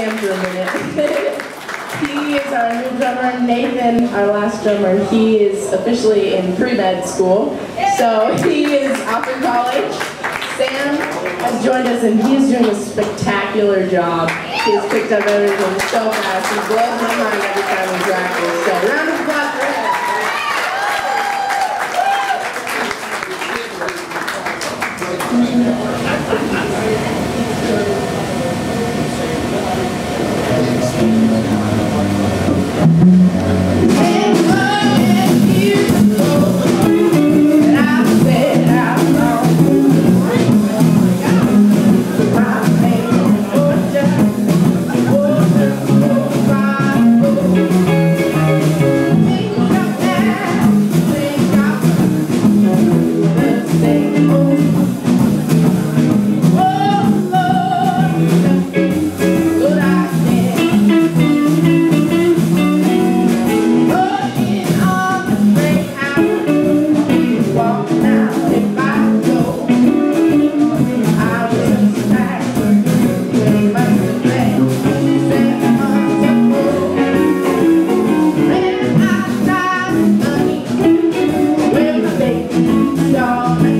A minute. he is our new drummer. Nathan, our last drummer, he is officially in pre-med school. So he is off college. Sam has joined us and he is doing a spectacular job. He has picked up everything so fast. He blows my mind every time we practice. So round of applause y'all.